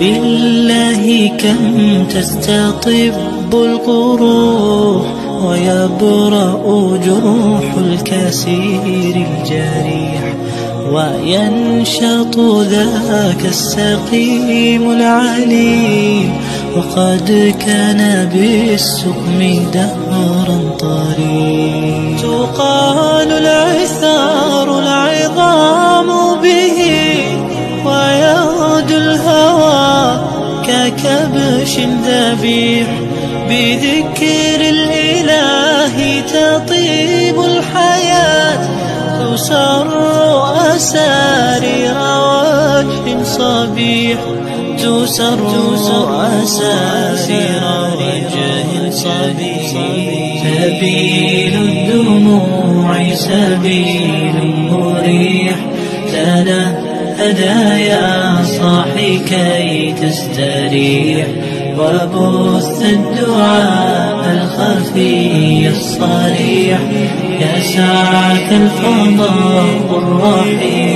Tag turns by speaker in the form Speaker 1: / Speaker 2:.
Speaker 1: بالله كم تستطب القروح ويبرأ جروح الكسير الجريح وينشط ذاك السقيم العليل وقد كان بالسقم دهرا طريق الهوى ككبش ذبيح بذكر الإله تطيب الحياة. تسر أسارير وجه صبيح تسر أسارير وجه صبيح. سبيل الدموع سبيل مريح تنهدى يا صاحي كي تستريح. وبث الدعاء الخفي الصريح. يا ساعة الفضاء الرحيم